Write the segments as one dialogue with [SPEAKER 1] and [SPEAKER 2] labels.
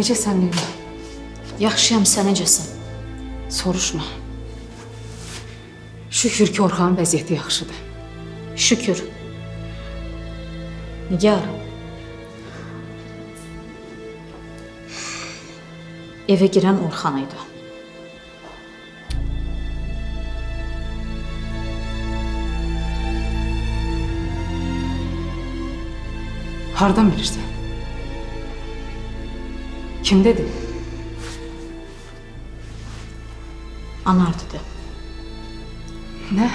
[SPEAKER 1] Necəsən Leyla?
[SPEAKER 2] Yaxşıyam, sən necəsən?
[SPEAKER 1] Soruşma. Şükür ki, Orxanın vəziyyəti yaxşıdır.
[SPEAKER 2] Şükür. Nigar. Evə girən Orxan idi.
[SPEAKER 1] Hardan bilirsən? Kim dedi?
[SPEAKER 2] Anar dedi.
[SPEAKER 1] Nə?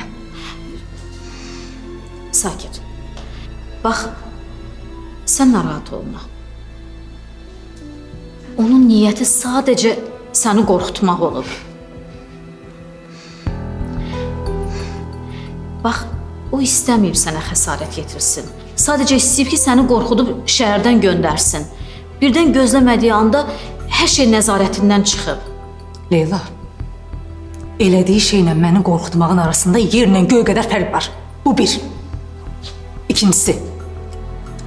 [SPEAKER 2] Sakit. Bax, sən narahat olma. Onun niyyəti sadəcə səni qorxutmaq olub. Bax, o istəməyib sənə xəsarət yetirsin. Sadəcə istəyib ki, səni qorxudub şəhərdən göndərsin. Birdən gözləmədiyi anda hər şey nəzarətindən çıxıb.
[SPEAKER 1] Leyla, elədiyi şeylə məni qorxutmağın arasında yerlə göy qədər fərq var. Bu bir. İkincisi,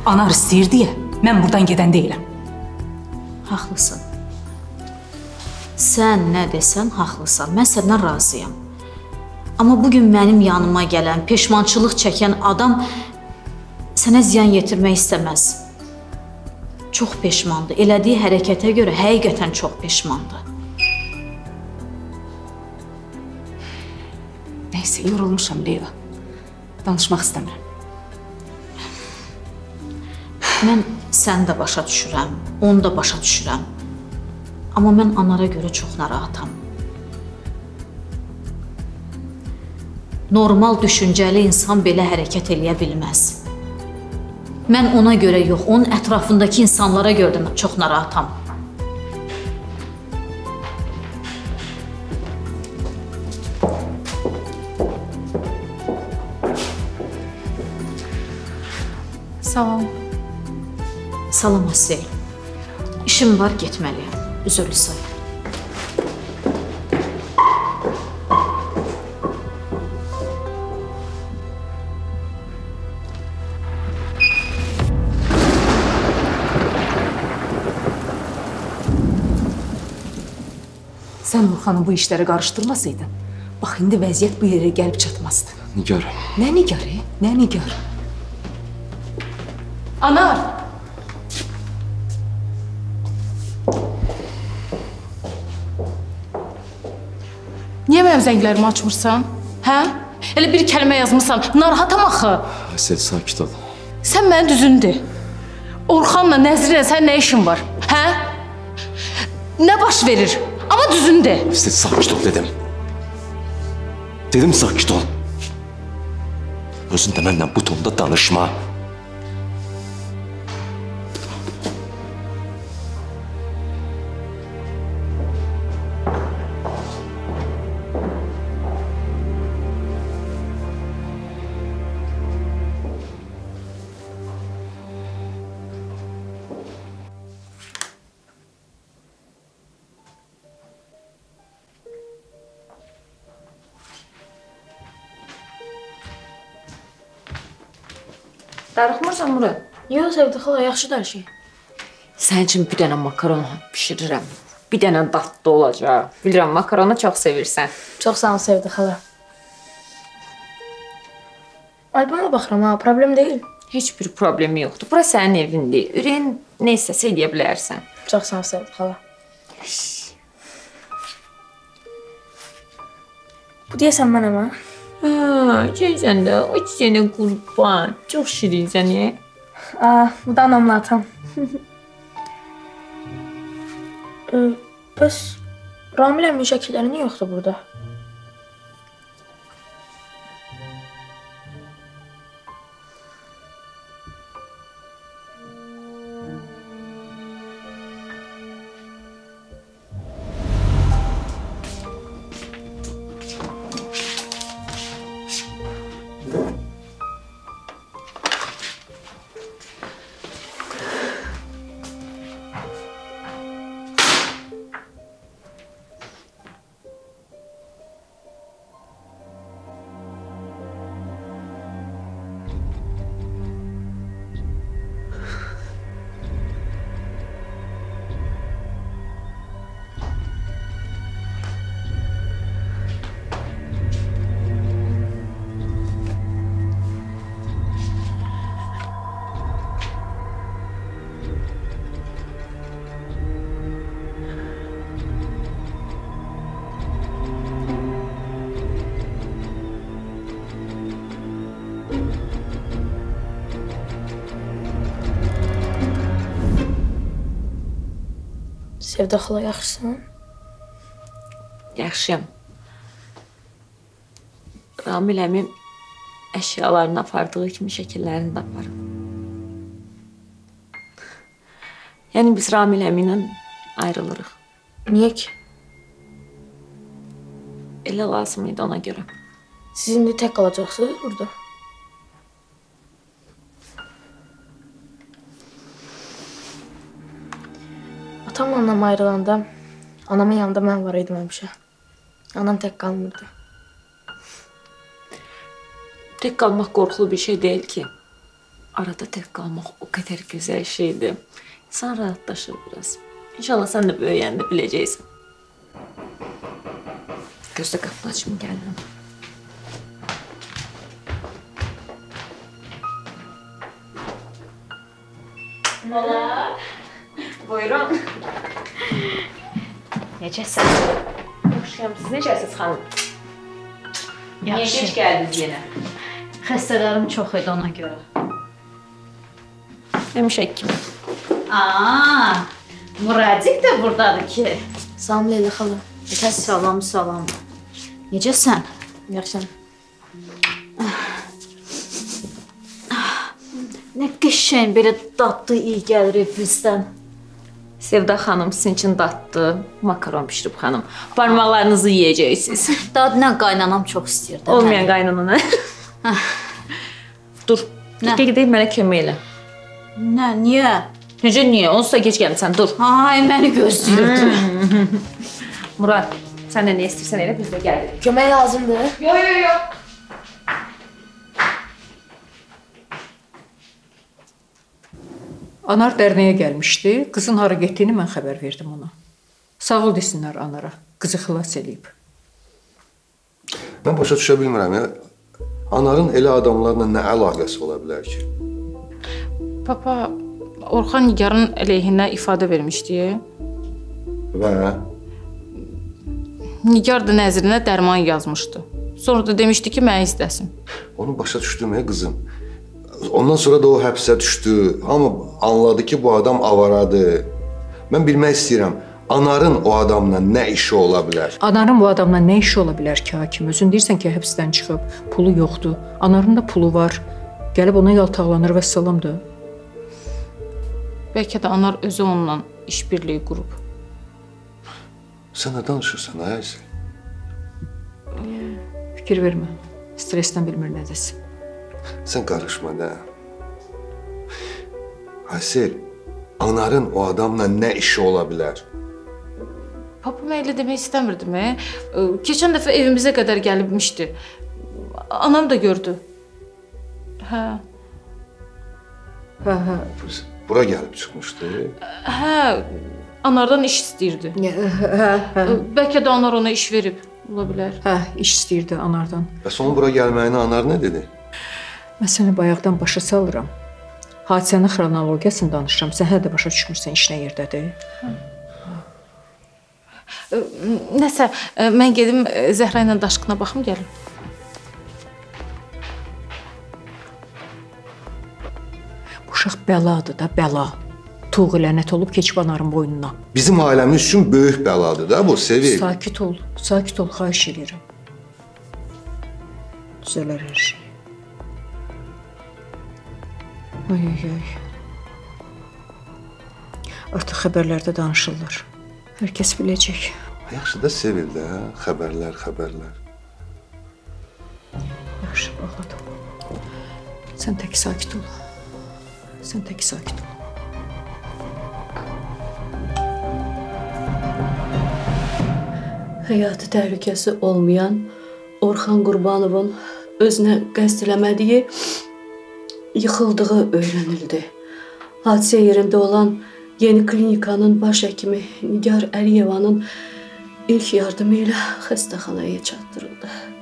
[SPEAKER 1] anar istəyir deyə mən buradan gedən deyiləm.
[SPEAKER 2] Haqlısan. Sən nə desən, haqlısan. Mən səndən razıyam. Amma bu gün mənim yanıma gələn, peşmançılıq çəkən adam sənə ziyan yetirmək istəməz. Çox peşmandır. Elədiyi hərəkətə görə həqiqətən çox peşmandır.
[SPEAKER 1] Nəysə, yorulmuşam Leyla. Danışmaq istəmirəm.
[SPEAKER 2] Mən səni də başa düşürəm, onu da başa düşürəm. Amma mən anara görə çox narahatam. Normal düşüncəli insan belə hərəkət eləyə bilməz. Mən ona görə yox, onun ətrafındakı insanlara görə də çox narahatam.
[SPEAKER 1] Salam.
[SPEAKER 2] Salam Asiyə. İşim var, getməliyəm. Üzrlü say.
[SPEAKER 1] Sən Orxanı bu işlərə qarışdırmasaydın, bax indi vəziyyət bu yerə gəlib çatmazdı.
[SPEAKER 3] Nigar,
[SPEAKER 1] Nə nigarı? Nə nigar? Anar!
[SPEAKER 4] Niyə mənim zənglərimi açmırsan? Hə? Elə bir kəlmə yazmısan. Narahatam axı.
[SPEAKER 3] Əsəl sakit ol.
[SPEAKER 4] Sən məni düzündü. Orxanla Nəzrinlə sən nə işin var? Hə? Nə baş verir? Amma düzündü.
[SPEAKER 3] Əsəl sakit ol dedim. Dedim sakit ol. Özün də mənlə bu tonda danışma.
[SPEAKER 5] Bura?
[SPEAKER 6] Yox, Səbdə xala, yaxşıdır şey.
[SPEAKER 5] Sənin üçün bir dənə makaron bişirirəm. Bir dənə dadlı olacaq. Bilirəm, makaronu çox sevirsən.
[SPEAKER 6] Çox sağ ol Səbdə xala. Alboma baxıram ha, problem deyil.
[SPEAKER 5] Heç bir problemi yoxdur. Bura sənin evindir. Ürəyin nə istəsə eləyə bilərsən.
[SPEAKER 6] Çox sağ ol Səbdə xala. Bu deyəsən mənəm ha?
[SPEAKER 5] Ha, çəksən də, o çiçəyinə qurban. Çox şirinsən, ya.
[SPEAKER 6] Aa, bu da anamla atam. Ee, bəs Ramiləmin şəkilləri niyə yoxdur burada? Sevda xala yaxşısan?
[SPEAKER 5] Yaxşıyam. Ramil əmim əşyalarını apardığı kimi şəkillərini də aparıb. Yəni biz Ramil əmi ilə ayrılırıq.
[SPEAKER 6] Niyə ki?
[SPEAKER 5] Elə lazım idi ona görə.
[SPEAKER 6] Siz indi tək qalacaqsınız burada? Atamla anam ayrılanda anamın yanında mən var idim həmişə. Anam tək qalmırdı.
[SPEAKER 5] Tək qalmaq qorxulu bir şey deyil ki. Arada tək qalmaq o qədər gözəl şeydir. İnsan rahatlaşır biraz. İnşallah sən də böyüyəndə biləcəksən. Gözdə qapını açım gəlirəm. Buyurun.
[SPEAKER 2] Necəsən?
[SPEAKER 5] Yaxşıyam. Siz necəsiz xanım? Niyə
[SPEAKER 2] Yaxşı.
[SPEAKER 5] geç gəldiniz yenə?
[SPEAKER 2] Xəstələrim çox idi ona görə.
[SPEAKER 5] Həmişə kimi.
[SPEAKER 2] Aa, Muradik də burdadır ki.
[SPEAKER 6] Salam Leyla xala.
[SPEAKER 2] Salam, salam. Necəsən?
[SPEAKER 6] Yaxşıyam.
[SPEAKER 2] Nə qəşəng belə dadlı iyi gəlir bizdən.
[SPEAKER 5] Sevda xanım sizin üçün dadlı makaron bişirib xanım. Barmaqlarınızı yeyəcəksiniz.
[SPEAKER 2] Dadla qaynanam çox istəyirdi.
[SPEAKER 5] Olmayan qaynanana. Dur.
[SPEAKER 2] Nə?
[SPEAKER 5] Nə? Gedək mənə kömək elə.
[SPEAKER 2] Nə, niyə?
[SPEAKER 5] Necə niyə? Onsuz da gec gəlmisən. Dur.
[SPEAKER 2] Ay, məni gözləyirdi.
[SPEAKER 5] Murad, sən də nə istəyirsən elə biz də gəlirik.
[SPEAKER 6] Kömək lazımdır.
[SPEAKER 5] Yo yo yo.
[SPEAKER 7] Anar dərnəyə gəlmişdi. Qızın hara getdiyini mən xəbər verdim ona. Sağ ol desinlər anara. Qızı xilas eləyib.
[SPEAKER 8] Mən başa düşə bilmirəm ya. Anarın elə adamlarla nə əlaqəsi ola bilər ki?
[SPEAKER 4] Papa, Orxan Nigarın əleyhinə ifadə vermişdi.
[SPEAKER 8] Və
[SPEAKER 4] Nigar da nəzrinə dərman yazmışdı. Sonra da demişdi ki, məni izləsin.
[SPEAKER 8] onu başa düşdüm ya qızım. Ondan sonra da o həbsə düşdü. Hamı anladı ki, bu adam avaradır. Mən bilmək istəyirəm, Anarın o adamla nə işi ola bilər?
[SPEAKER 7] Anarın bu adamla nə işi ola bilər ki, hakim? Özün deyirsən ki, həbsdən çıxıb, pulu yoxdur. Anarın da pulu var. Gəlib ona yaltaqlanır və salamdır.
[SPEAKER 4] Bəlkə də anar özü onunla işbirliyi qurub.
[SPEAKER 8] Sən nə danışırsan, ay Aysel?
[SPEAKER 7] Fikir vermə. Stressdən bilmir nə desin.
[SPEAKER 8] Sən qarışma da. Aysel, Anarın o adamla nə işi ola bilər?
[SPEAKER 4] Papa mən elə demək istəmirdim. E. Keçən dəfə evimizə qədər gəlibmişdi. Anam da gördü. Hə.
[SPEAKER 7] Hə, hə.
[SPEAKER 8] Bura gəlib çıxmışdı.
[SPEAKER 4] Hə, anardan iş istəyirdi.
[SPEAKER 7] Hə, hə.
[SPEAKER 4] Bəlkə də anar ona iş verib. Ola bilər.
[SPEAKER 7] Hə, iş istəyirdi anardan.
[SPEAKER 8] Bəs onun bura gəlməyinə Anar nə dedi?
[SPEAKER 7] Mən səni bayaqdan başa salıram. Hadisənin xronologiyasını danışıram. Sən hələ də başa düşmürsən iş nə yerdədir.
[SPEAKER 4] Nəsə, e, mən gedim e, Zəhra ilə daşqına baxım gəlim.
[SPEAKER 7] Bu uşaq bəladır da, bəla. Tuğ lənət olub keçib anarın boynuna.
[SPEAKER 8] Bizim ailəmiz üçün böyük bəladır da bu, Sevil.
[SPEAKER 7] Sakit ol, sakit ol, xahiş edirəm. Düzələr hər şey. Ay, ay, ay. Artıq xəbərlərdə danışırlar. Hər kəs biləcək.
[SPEAKER 8] Yaxşı da Sevil də, hə? xəbərlər, xəbərlər.
[SPEAKER 7] Yaxşı, bağladım. Sən tək sakit ol. Sən tək sakit ol.
[SPEAKER 9] həyati təhlükəsi olmayan Orxan Qurbanovun özünə qəsd eləmədiyi yıxıldığı öyrənildi. Hadisə yerində olan Yeni klinikanın baş həkimi Nigar Əliyevanın ilk yardımı ilə xəstəxanaya çatdırıldı.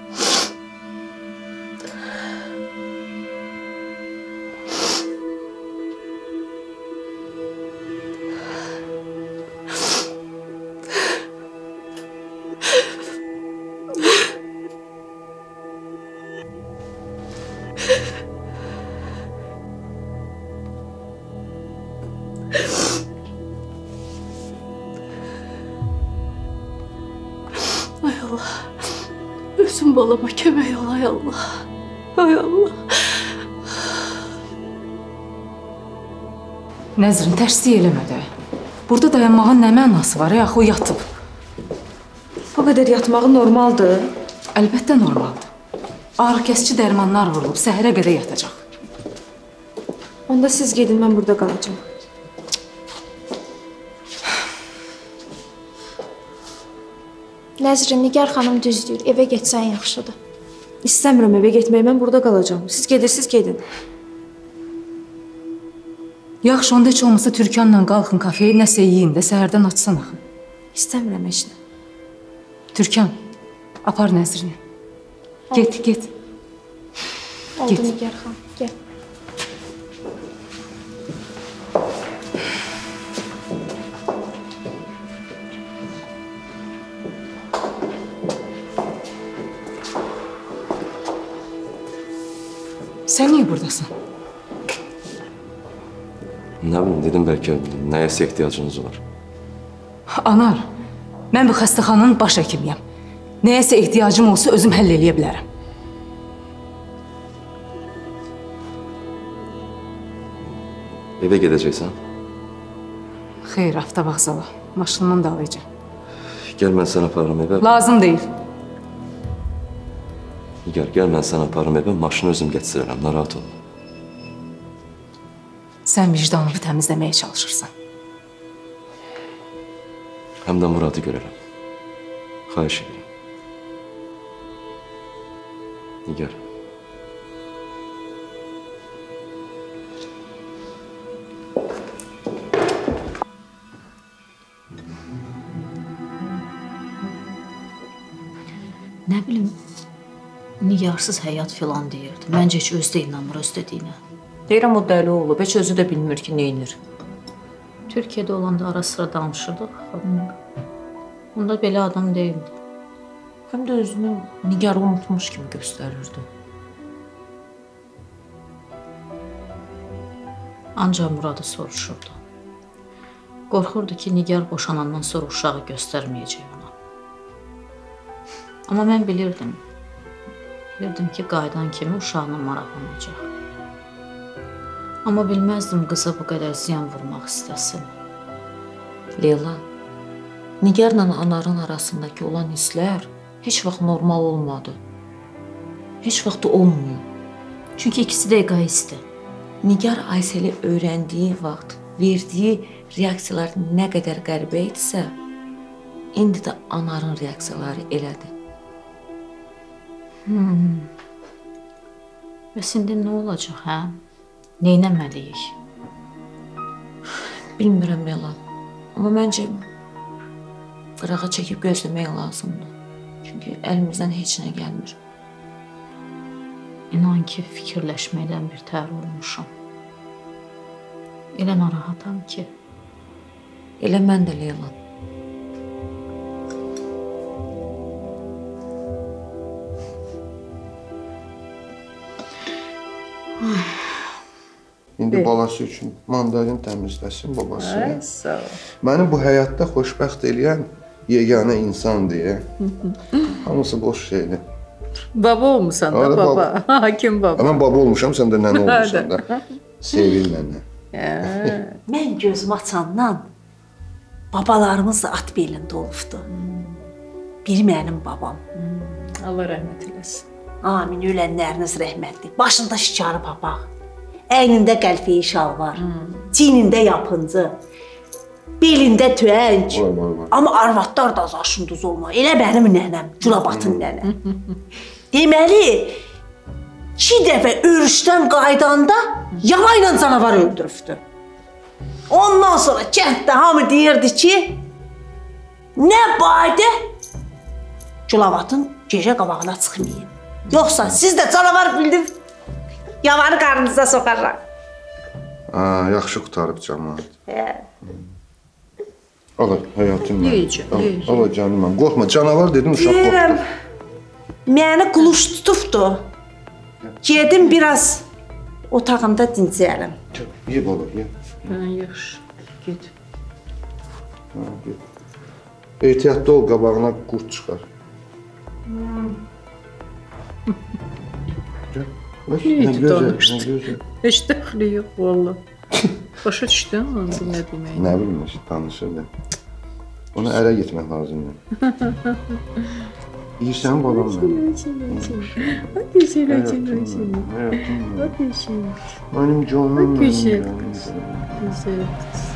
[SPEAKER 9] Balama kömək ol ay Allah. Ay Allah.
[SPEAKER 1] Nəzrin tərslik eləmə də. Burada dayanmağın nə mənası var? Axı o yatıb.
[SPEAKER 7] Bu qədər yatmağı normaldır.
[SPEAKER 1] Əlbəttə normaldır. Ağrı kəsici dərmanlar vurulub, səhərə qədər yatacaq.
[SPEAKER 7] Onda siz gedin, mən burada qalacağam.
[SPEAKER 6] Nəzrin, Nigar xanım düz deyir. Evə getsən yaxşıdır.
[SPEAKER 7] İstəmirəm evə getmək, mən burada qalacağam. Siz gedirsiniz, gedin.
[SPEAKER 1] Yaxşı, onda heç olmasa Türkanla qalxın kafeyə nəsə yeyin də səhərdən açsan axı.
[SPEAKER 7] İstəmirəm heç nə.
[SPEAKER 1] Türkan, apar Nəzrini. Get, get.
[SPEAKER 6] Oldu. Nigar xanım.
[SPEAKER 1] Sən niyə burdasan?
[SPEAKER 3] Nə bilim, dedim bəlkə nəyəsə ehtiyacınız olar.
[SPEAKER 1] Anar, mən bu xəstəxananın baş həkimiyəm. Nəyəsə ehtiyacım olsa özüm həll eləyə bilərəm.
[SPEAKER 3] Evə gedəcəksən?
[SPEAKER 1] Xeyr, avtovağzala. Maşınımı da alacağam.
[SPEAKER 3] Gəl mən səni aparım evə.
[SPEAKER 1] Lazım deyil.
[SPEAKER 3] Nigar, gəl mən səni aparım evə, maşını özüm gətirərəm, narahat olma.
[SPEAKER 1] Sən vicdanını təmizləməyə çalışırsan.
[SPEAKER 3] Həm də Muradı görərəm. Xahiş edirəm. Nigar.
[SPEAKER 2] Nə bilim, nigarsız həyat filan deyirdi. Məncə heç özü də inanmır öz dediyinə.
[SPEAKER 7] Deyirəm o dəli olub, heç özü də bilmir ki, nə edir.
[SPEAKER 2] Türkiyədə olanda ara sıra danışırdıq. Onda belə adam deyildi.
[SPEAKER 5] Həm də özünü Nigar unutmuş kimi göstərirdi.
[SPEAKER 2] Ancaq Muradı soruşurdu. Qorxurdu ki, Nigar boşanandan sonra uşağı göstərməyəcək ona. Amma mən bilirdim. Bilirdim ki, qaydan kimi uşağına maraqlanacaq. Amma bilməzdim qıza bu qədər ziyan vurmaq istəsin.
[SPEAKER 5] Leyla, Nigarla Anarın arasındakı olan hisslər heç vaxt normal olmadı. Heç vaxt olmuyor.
[SPEAKER 2] Çünki ikisi də egoistdir.
[SPEAKER 5] Nigar Ayseli öyrəndiyi vaxt verdiyi reaksiyalar nə qədər qəribə idisə, indi də Anarın reaksiyaları elədir.
[SPEAKER 2] Bəs indi nə olacaq, hə? Neynəməliyik?
[SPEAKER 5] Bilmirəm Leyla, amma məncə qırağa çəkib gözləmək lazımdır. Çünki əlimizdən heç nə gəlmir.
[SPEAKER 2] İnan ki, fikirləşməkdən bir təhər olmuşam. Elə narahatam ki,
[SPEAKER 5] Elə mən də Leyla.
[SPEAKER 8] İndi balası üçün mandalin təmizləsin babası.
[SPEAKER 7] Ay, sağ ol.
[SPEAKER 8] Məni bu həyatda xoşbəxt eləyən yeganə insan deyə. Hamısı boş şeydir.
[SPEAKER 7] Baba olmusan da
[SPEAKER 8] Arada
[SPEAKER 7] baba. Hakim baba.
[SPEAKER 8] Mən baba olmuşam, sən də nənə olmusan da. Sevil mənə.
[SPEAKER 10] Mən gözüm açandan babalarımız da at belində olubdu. Biri mənim babam.
[SPEAKER 7] Allah rəhmət eləsin.
[SPEAKER 10] Amin ölənləriniz rəhmətli. Başında şikarı papaq. Əynində qəlfəyi şalvar. Çiynində yapıncı. Belində tüənc.
[SPEAKER 8] Vay vay vay.
[SPEAKER 10] Amma arvadlar da zaşındız olma. Elə mənim nənəm, Culabatın nənə. Deməli, iki dəfə örüşdən qaydanda yava ilə canavar öldürübdü. Ondan sonra kənddə hamı deyirdi ki, nə badə Culavatın gecə qabağına çıxmayın. Yoxsa siz də canavar bildib yavanı qarnınıza soxarlar.
[SPEAKER 8] Ha, yaxşı qutarıb cəmaət.
[SPEAKER 10] Hə.
[SPEAKER 8] Ala həyatım mənim.
[SPEAKER 7] Yeyəcəm,
[SPEAKER 8] Ala, canım mənim. Qorxma, canavar dedim uşaq
[SPEAKER 10] Deyirəm,
[SPEAKER 8] qorxdu.
[SPEAKER 10] məni quluş tutubdu. Gedim biraz otağımda dincəlim.
[SPEAKER 8] Ye baba, ye.
[SPEAKER 7] Hə, yaxşı. Get.
[SPEAKER 8] Ha, get. Ehtiyatlı ol, qabağına qurd çıxar. Gel.
[SPEAKER 7] Heç dəxli yox valla. Başa düşdün bu nə deməkdir?
[SPEAKER 8] Nə bilim, işte, danışır da. Ona ərə getmək lazımdır. Mənim.
[SPEAKER 7] Güzel,
[SPEAKER 8] Həyatım mənim, həyatım mənim. Mənim canım mənim.
[SPEAKER 7] Güzel
[SPEAKER 8] canım
[SPEAKER 7] qız.
[SPEAKER 8] mənim.
[SPEAKER 7] Güzel.
[SPEAKER 4] De.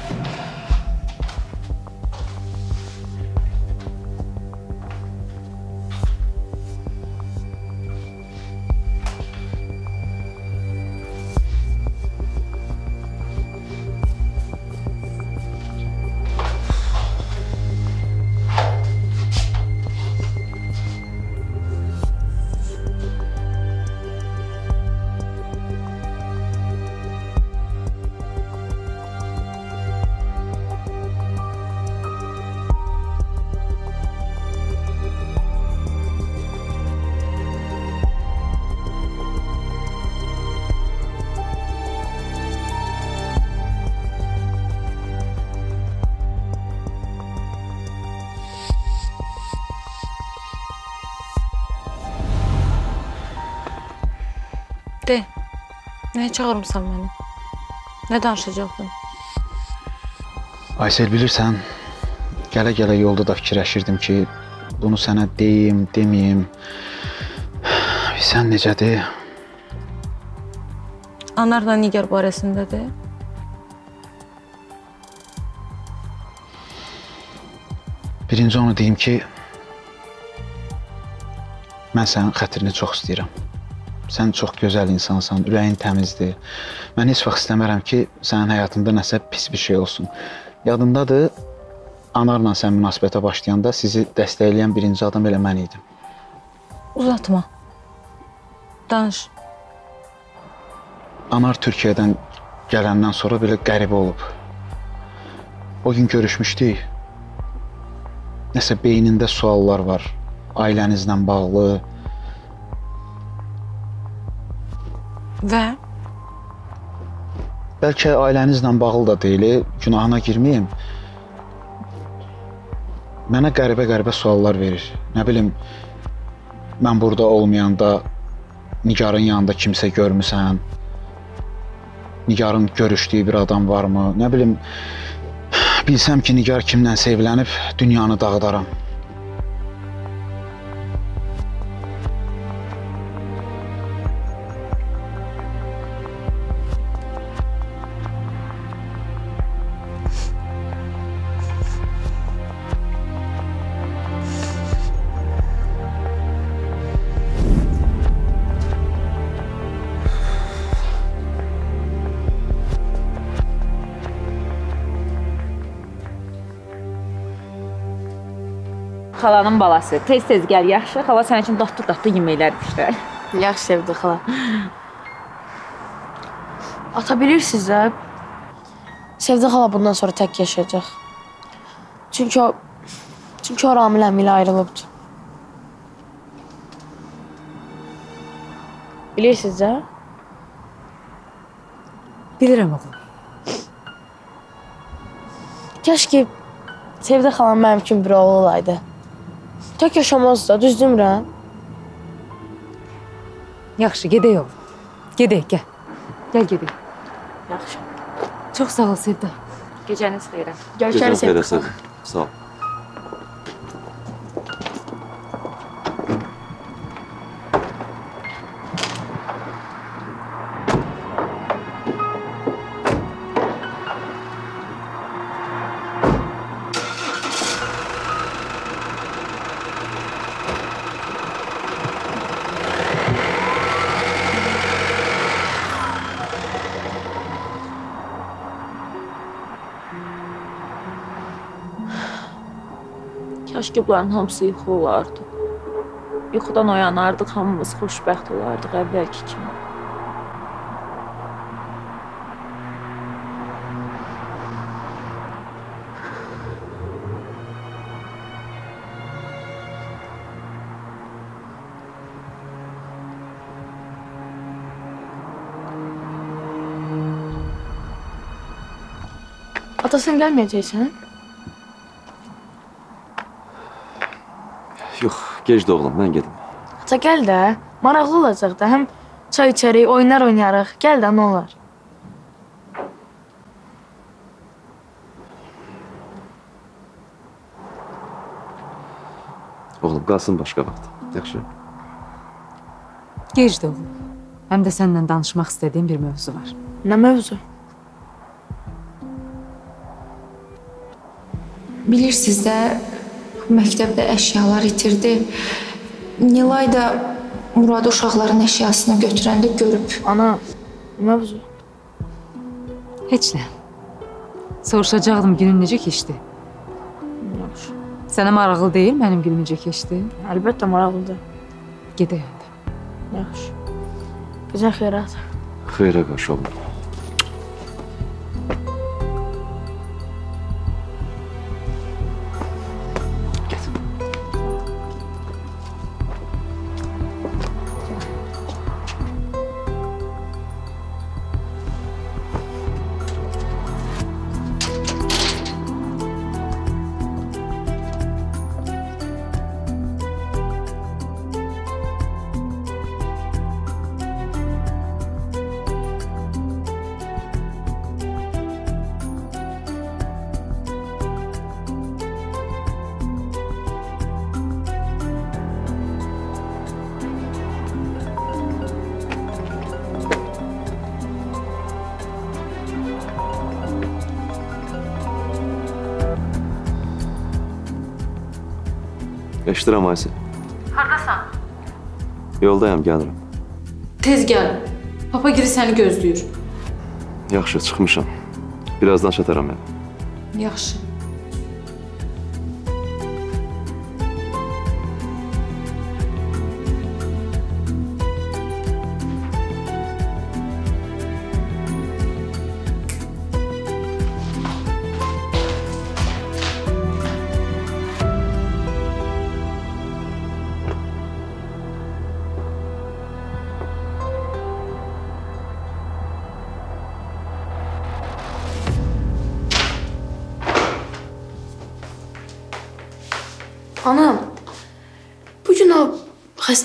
[SPEAKER 4] Nəyə çağırmısan məni? Nə danışacaqdın?
[SPEAKER 11] Aysel bilirsən, gələ-gələ yolda da fikirləşirdim ki, bunu sənə deyim, deməyim. Sən necədir?
[SPEAKER 4] Anarla Nigar barəsindədir.
[SPEAKER 11] Birinci onu deyim ki, mən sənin xətrini çox istəyirəm. Sən çox gözəl insansan, ürəyin təmizdir. Mən heç vaxt istəmərəm ki, sənin həyatında nəsə pis bir şey olsun. Yadındadır, Anarla sən münasibətə başlayanda sizi dəstəkləyən birinci adam elə mən idim.
[SPEAKER 4] Uzatma. Danış.
[SPEAKER 11] Anar Türkiyədən gələndən sonra belə qəribə olub. O gün görüşmüşdük. Nəsə beynində suallar var. Ailənizlə bağlı.
[SPEAKER 4] Və
[SPEAKER 11] Bəlkə ailənizlə bağlı da deyil, günahına girməyim. Mənə qəribə-qəribə suallar verir. Nə bilim, mən burada olmayanda Nigarın yanında kimsə görmüsən? Nigarın görüşdüyü bir adam varmı? Nə bilim, bilsəm ki, Nigar kimlə sevlənib, dünyanı dağıdaram.
[SPEAKER 12] Xalanın balası. Tez-tez gəl, yaxşı? Xala sənin üçün dadlı-dadlı yeməklər bişirər.
[SPEAKER 6] Yaxşı sevdi xala. Ata bilirsiniz də, Sevdi xala bundan sonra tək yaşayacaq. Çünki o çünki o Ramil əmi ilə ayrılıbdı. Bilirsiniz də?
[SPEAKER 1] Bilirəm oğlum.
[SPEAKER 6] Kaş ki Sevdi xalam mənim kimi bir oğlu olaydı. Tək yaşamazdı da, düz demirəm?
[SPEAKER 1] Yaxşı, gedək oğlum. Gedək, gəl. Gəl gedək.
[SPEAKER 6] Yaxşı.
[SPEAKER 1] Çox sağ ol Sevda.
[SPEAKER 12] Gecəniz xeyrə.
[SPEAKER 6] Görüşərik xala.
[SPEAKER 3] Sağ ol.
[SPEAKER 5] Kaş ki bunların hamısı yuxu olardı. Yuxudan oyanardıq, hamımız xoşbəxt olardıq əvvəlki kimi.
[SPEAKER 6] Atasın
[SPEAKER 3] gelmeyeceksin. Gecdir oğlum, mən gedim.
[SPEAKER 6] Ata gəl də. Maraqlı olacaq da. Həm çay içərik, oyunlar oynayarıq. Gəl də nə olar?
[SPEAKER 3] Oğlum, qalsın başqa vaxt. Yaxşı?
[SPEAKER 1] Gecdir oğlum. Həm də səninlə danışmaq istədiyim bir mövzu var.
[SPEAKER 6] Nə mövzu?
[SPEAKER 13] Bilirsiniz də, məktəbdə əşyalar itirdi. Nilay da Murad uşaqların əşyasını götürəndə görüb.
[SPEAKER 6] Ana, mövzu.
[SPEAKER 1] Heç nə. Soruşacaqdım günün necə keçdi?
[SPEAKER 6] Yaxşı.
[SPEAKER 1] Sənə maraqlı deyil mənim günüm necə keçdi?
[SPEAKER 6] Əlbəttə maraqlıdır.
[SPEAKER 1] Gedək onda.
[SPEAKER 6] Yaxşı. Gecən xeyrat.
[SPEAKER 3] Xeyrə qaş oğlum. Eşidirəm Aysə.
[SPEAKER 4] Hardasan?
[SPEAKER 3] Yoldayam, gəlirəm.
[SPEAKER 4] Tez gəl. Papa giri səni gözləyir.
[SPEAKER 3] Yaxşı, çıxmışam. Birazdan çataram evə.
[SPEAKER 4] Yaxşı.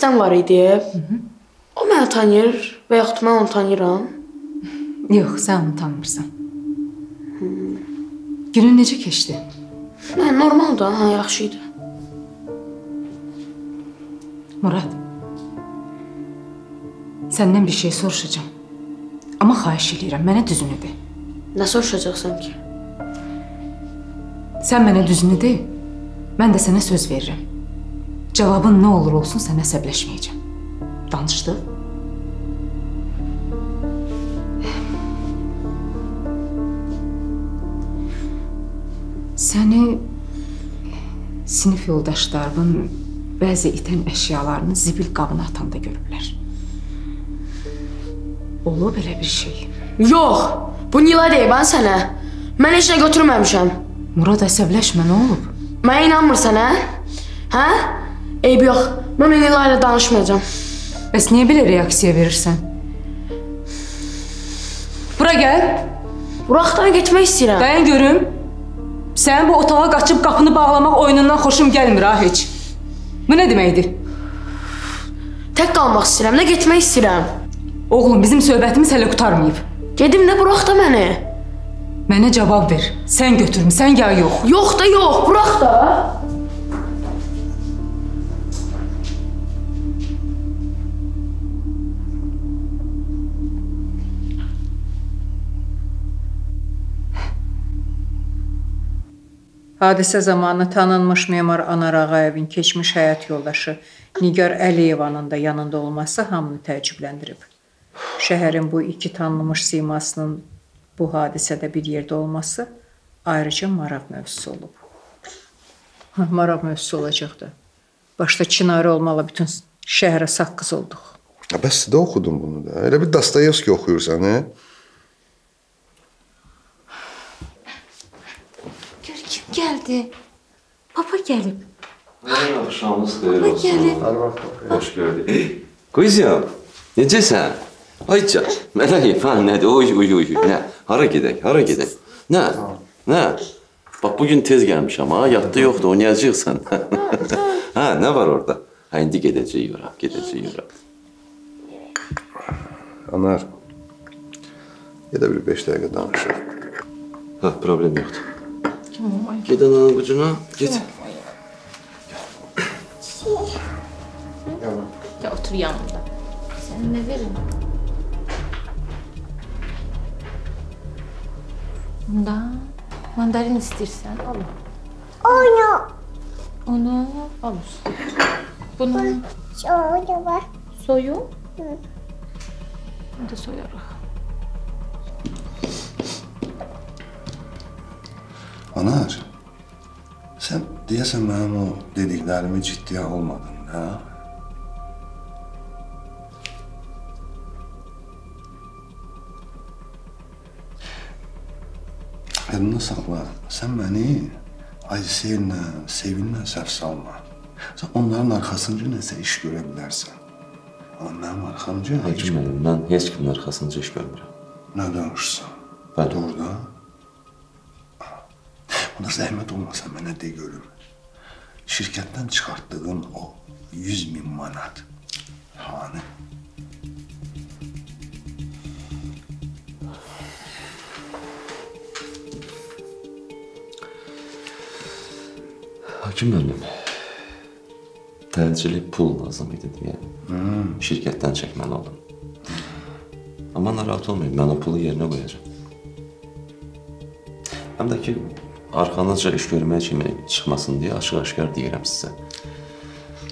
[SPEAKER 6] Xəstəm var idi. O məni tanıyır və yaxud mən onu tanıyıram.
[SPEAKER 1] Yox, sən onu tanımırsan. Günün necə keçdi?
[SPEAKER 6] Hə, normal da, hə, yaxşı idi.
[SPEAKER 1] Murad. Səndən bir şey soruşacağam. Amma xahiş edirəm, mənə düzünü de.
[SPEAKER 6] Nə soruşacaqsan ki?
[SPEAKER 1] Sən mənə düzünü de, mən də sənə söz verirəm. Cavabın nə olur olsun sənə əsəbləşməyəcəm. Danışdıq? Səni sinif yoldaşlarının bəzi itən əşyalarını zibil qabına atanda görüblər. Olub elə bir şey.
[SPEAKER 6] Yox, bu Nilay deyib mən sənə. Mən heç nə götürməmişəm.
[SPEAKER 1] Murad əsəbləşmə, nə olub?
[SPEAKER 6] Mənə inanmırsan, hə? Hə? Eyb yox. Mən Nilay ilə danışmayacağam.
[SPEAKER 1] Bəs niyə belə reaksiya verirsən? Bura gəl.
[SPEAKER 6] Buraxdan getmək istəyirəm.
[SPEAKER 1] Dayan görüm. Sənin bu otağa qaçıb qapını bağlamaq oyunundan xoşum gəlmir ha heç. Bu nə deməkdir?
[SPEAKER 6] Tək qalmaq istəyirəm, nə getmək istəyirəm.
[SPEAKER 1] Oğlum, bizim söhbətimiz hələ qurtarmayıb.
[SPEAKER 6] Gedim də burax da məni.
[SPEAKER 1] Mənə cavab ver. Sən götürmüsən ya yox?
[SPEAKER 6] Yox da yox, burax da.
[SPEAKER 7] Hadisə zamanı tanınmış memar Anar Ağayevin keçmiş həyat yoldaşı Nigar Əliyevanın da yanında olması hamını təəccübləndirib. Şəhərin bu iki tanınmış simasının bu hadisədə bir yerdə olması ayrıca maraq mövzusu olub. Hə, maraq mövzusu olacaq da. Başda Çinarə olmalı bütün şəhərə saqqız olduq.
[SPEAKER 8] Bəs də oxudum bunu da. Elə bir Dostoyevski oxuyursan, hə?
[SPEAKER 4] Gör kim gəldi. Papa gəlib.
[SPEAKER 3] Axşamınız xeyir
[SPEAKER 4] Papa
[SPEAKER 3] olsun.
[SPEAKER 4] gəlib.
[SPEAKER 3] Xoş gördük. Qızım, necəsən? Ay can, mənə heyfan nədir? Oy, oy, oy. Nə? Hara gedək? Hara gedək? Nə?
[SPEAKER 14] Nə? Bax bu gün tez gəlmişəm ha, yadda yoxdur, oynayacaqsan. ha, nə var orada? Ha, indi gedəcəyik ora, gedəcəyik ora.
[SPEAKER 8] Anar. Gedə bir 5 dəqiqə danışaq.
[SPEAKER 14] Ha, problem yoxdur. Ged ananın qucuna, ged.
[SPEAKER 4] Ya otur yanımda. Sen ne verin? Bunda mandarin istersen al.
[SPEAKER 15] Onu.
[SPEAKER 4] Onu al. Bunu
[SPEAKER 15] Şöyle var.
[SPEAKER 4] soyun.
[SPEAKER 15] Hı.
[SPEAKER 4] Bunu da soyarıq.
[SPEAKER 8] Anar. Sən deyəsən mənim o dediklərimi ciddiyə almadın, hə? Yadında saxla. Sən məni Aysellə, Sevinlə səhv salma. Sən onların arxasınca nəsə iş görə bilərsən. Amma mənim arxamca heç
[SPEAKER 14] Hakim müəllim, mən heç kimin arxasınca iş görmürəm.
[SPEAKER 8] nə danışsan?
[SPEAKER 14] Bəli.
[SPEAKER 8] Doğrudan. Buna zəhmət olmasa mənə de görüm. Şirkətdən çıxartdığın o 100 min manat hanı?
[SPEAKER 14] Hakim müəllim, təcili pul lazım idi deyə
[SPEAKER 8] Hmm.
[SPEAKER 14] şirkətdən çəkməli oldum. Amma narahat olmayın, mən o pulu yerinə qoyacağam. Həm də ki, arxanızca iş görməyə kimi çıxmasın deyə açıq-aşkar deyirəm sizə.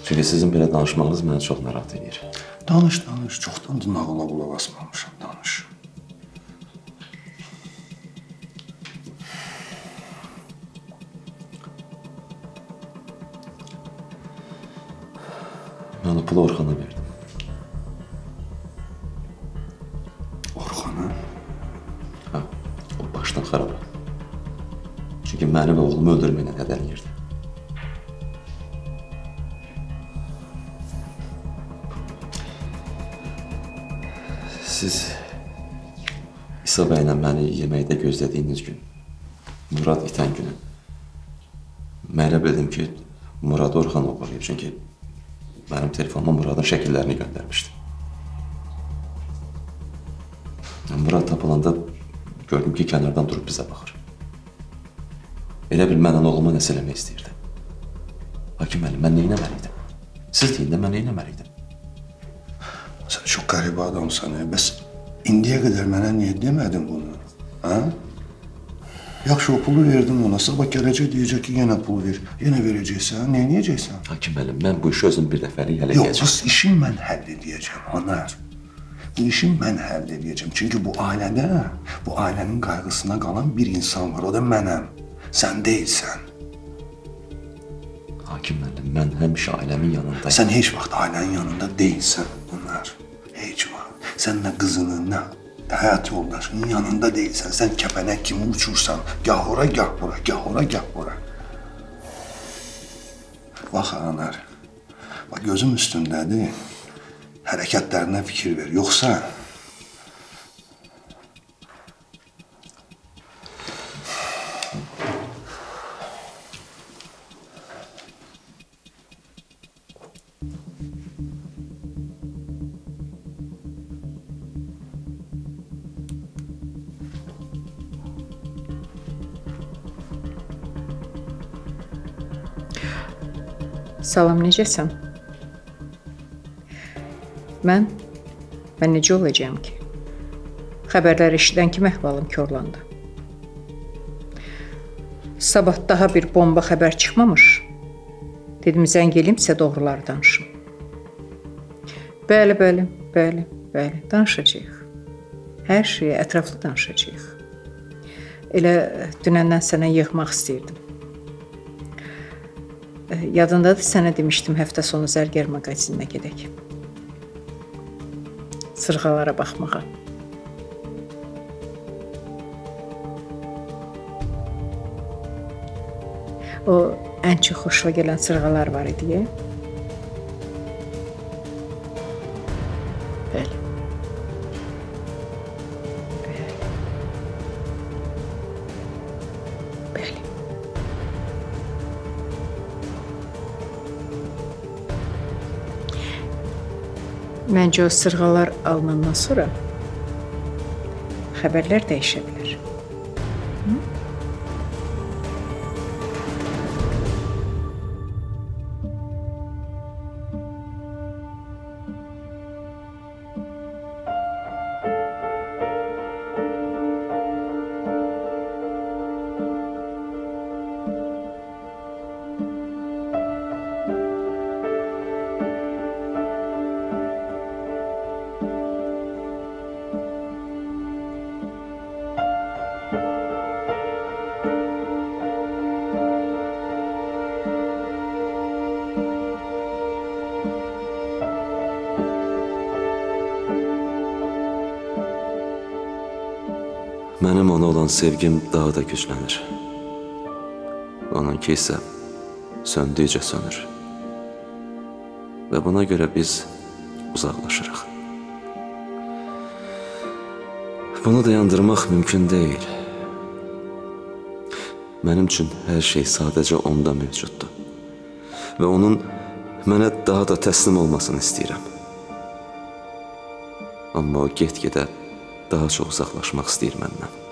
[SPEAKER 14] Çünki sizin belə danışmağınız məni çox narahat edir.
[SPEAKER 8] Danış, danış. Çoxdandır nağıla qulaq asmamışam, danış.
[SPEAKER 14] Mən o pulu Orxana verdim. Öldürməklə hədələyirdi. Siz İsa bəylə məni yeməkdə gözlədiyiniz gün, Murad itən günü, mən elə bildim ki, Murad Orxan oğurlayıb, çünki mənim telefonuma Muradın şəkillərini göndərmişdi. Murad tapılanda gördüm ki, kənardan durub bizə baxır. Elə bil mənlə oğluma nəsə eləmək istəyirdi. Hakim müəllim, mən nə etməliydim? Siz deyin də mən nə etməliydim?
[SPEAKER 8] Sən çox qəribə adamsan. e. Bəs indiyə qədər mənə niyə demədin bunu? Hə? Yaxşı o pulu verdim ona. Sabah gələcək deyəcək ki, yenə pul ver. Yenə verəcəksən. Nə edəcəksən?
[SPEAKER 14] Hakim müəllim, mən bu işi özüm bir dəfəlik həll
[SPEAKER 8] Yox,
[SPEAKER 14] edəcəm.
[SPEAKER 8] bu işi mən həll edəcəm, Anar. Bu işi mən həll edəcəm. Çünki bu ailədə, bu ailənin qayğısına qalan bir insan var. O da mənəm. Sən deyilsən.
[SPEAKER 14] Hakim müəllim, mən həmişə ailəmin yanındayım.
[SPEAKER 8] Sən heç vaxt ailənin yanında deyilsən, Anar. Heç vaxt. Sən nə qızının, nə həyat yoldaşının yanında deyilsən. Sən kəpənək kimi uçursan. Gah ora, gah bura, gah ora, gah bura. Bax Anar. Bax gözüm üstündədir. Hərəkətlərinə fikir ver. Yoxsa
[SPEAKER 7] Salam, necəsən? Mən mən necə olacağam ki? Xəbərlər eşidən kimi əhvalım korlandı. Sabah daha bir bomba xəbər çıxmamış. Dedim zəng eləyim sizə doğruları danışım. Bəli, bəli, bəli, bəli, danışacağıq. Hər şeyi ətraflı danışacağıq. Elə dünəndən sənə yığmaq istəyirdim. Yadındadır sənə demişdim həftə sonu zərgər mağazininə gedək. Sırğalara baxmağa. O ən çox xoşuna gələn sırğalar var idi. Məncə o sırğalar alınandan sonra xəbərlər dəyişə bilər.
[SPEAKER 14] Sevgim daha da güclənir. Onunki isə söndükcə sönür. Və buna görə biz uzaqlaşırıq. Bunu dayandırmaq mümkün deyil. Mənim üçün hər şey sadəcə onda mövcuddur. Və onun mənə daha da təslim olmasını istəyirəm. Amma o get-gedə daha çox uzaqlaşmaq istəyir məndən.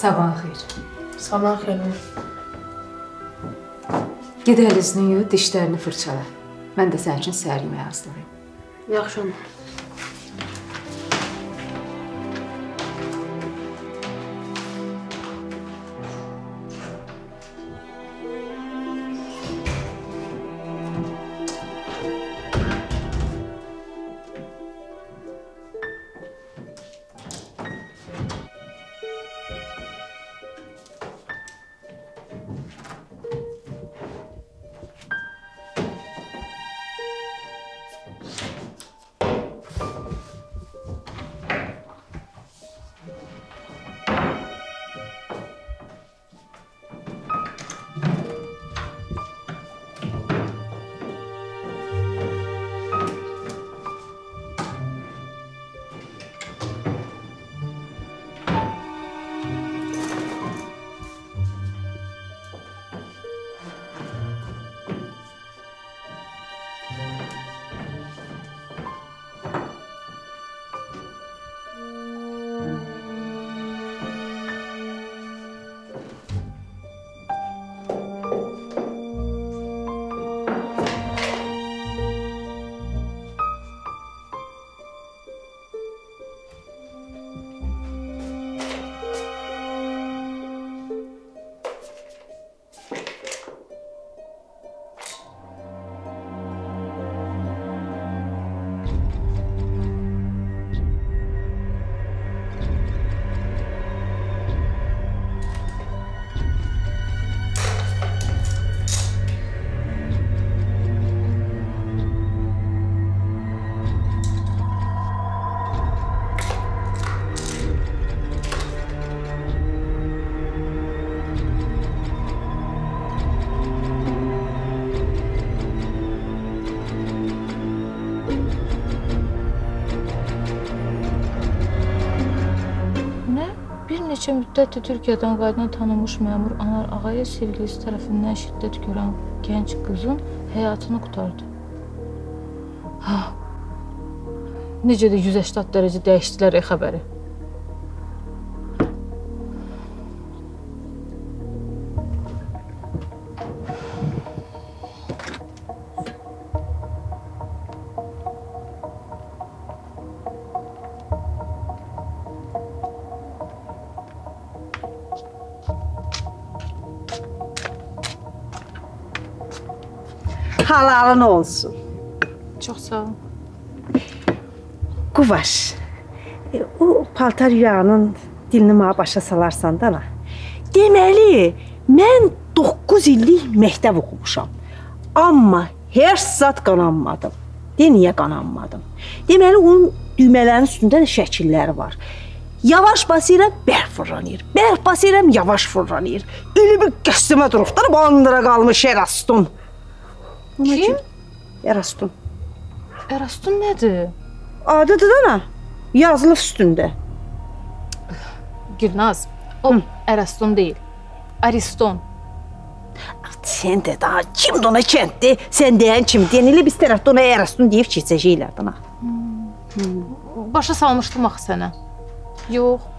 [SPEAKER 1] Sabahın xeyir.
[SPEAKER 6] Sabah xeyir.
[SPEAKER 1] Ged əl üzünü yu, dişlərini fırçala. Mən də sənin üçün səhər yeməyi hazırlayım.
[SPEAKER 6] Yaxşı ana.
[SPEAKER 4] Neçə müddətdir Türkiyədən qayıdan tanınmış məmur Anar Ağayev sevgilisi tərəfindən şiddət görən gənc qızın həyatını qurtardı. Ha. Necə də 180 dərəcə dəyişdilər ey xəbəri.
[SPEAKER 10] Halalın olsun.
[SPEAKER 4] Çox sağ ol.
[SPEAKER 10] Quvaş. e, O paltar yağının dilini mənə başa salarsan da ana. Deməli, mən 9 illik məktəb oxumuşam. Amma heç zat qananmadım. De niyə qananmadım? Deməli onun düymələrin üstündə də şəkilləri var. Yavaş basıram, bərk fırlanır. Bərk basıram, yavaş fırlanır. Elə bir qəstimə durublar, bandıra qalmış Eraston.
[SPEAKER 4] Kim?
[SPEAKER 10] Eraston.
[SPEAKER 4] Eraston nədir?
[SPEAKER 10] Adıdır ana. Yazılıb üstündə.
[SPEAKER 4] Gülnaz, o Eraston deyil. Ariston.
[SPEAKER 10] Sən də daha kimdir ona kənddir? Sən deyən kim? Denilə biz tərəfdə ona Eraston deyib keçəcəklər ana.
[SPEAKER 4] Başa salmışdım axı sənə. Yox.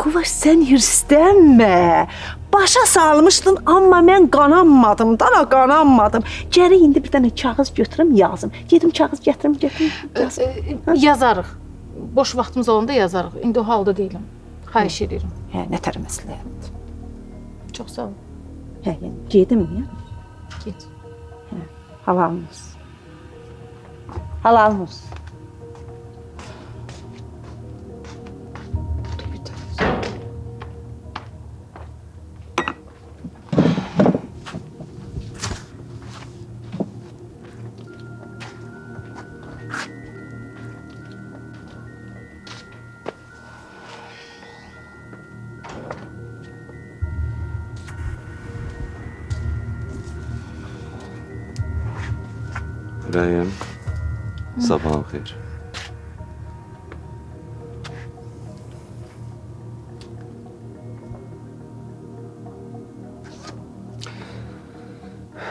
[SPEAKER 10] Quvaş sən hirslənmə. Başa salmışdın, amma mən qananmadım, dana qananmadım. Gərək indi bir dənə kağız götürüm, yazım. Gedim kağız gətirim, gətirim.
[SPEAKER 4] Yazım. Yazarıq. Boş vaxtımız olanda yazarıq. İndi o halda deyiləm. Xahiş edirəm.
[SPEAKER 10] Hə, nə tər məsləhət.
[SPEAKER 4] Çox sağ ol.
[SPEAKER 10] Hə, yəni gedim ya.
[SPEAKER 4] Get.
[SPEAKER 10] Hə, halalımız. Halalımız.
[SPEAKER 14] Ürəyim, sabahın xeyir.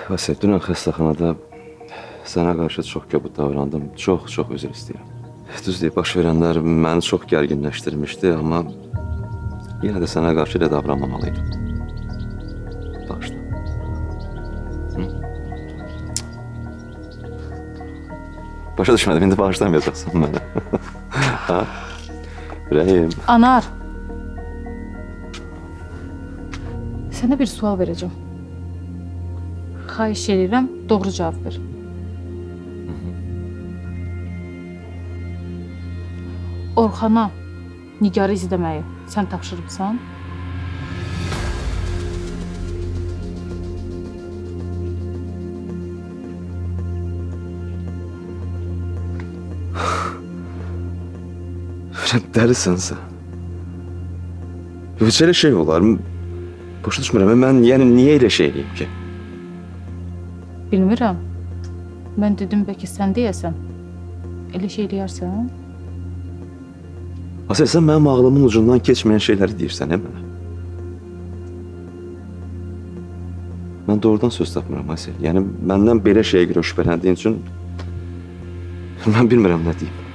[SPEAKER 14] Vasif, dünən xəstəxanada sənə qarşı çox kobud davrandım. Çox, çox üzr istəyirəm. Düzdür, baş verənlər məni çox gərginləşdirmişdi, amma yenə də sənə qarşı elə davranmamalıydım. Başa düşmədim, indi bağışlamayacaqsan mənə. ha? Ürəyim.
[SPEAKER 4] Anar. Sənə bir sual verəcəm. Xahiş edirəm, doğru cavab ver. Orxana Nigarı izləməyi sən tapşırıbsan?
[SPEAKER 14] Ürəm, dəlisən sən. Heç elə şey olar. Başa düşmürəm, mən yəni niyə elə şey eləyim ki?
[SPEAKER 4] Bilmirəm. Mən dedim bəlkə sən deyəsən. Elə şey eləyərsən?
[SPEAKER 14] Asel, sən mənim ağlımın ucundan keçməyən şeyləri deyirsən, hə mənə? Mən doğrudan söz tapmıram, Asel. Yəni məndən belə şeyə görə şübhələndiyin üçün mən bilmirəm nə deyim.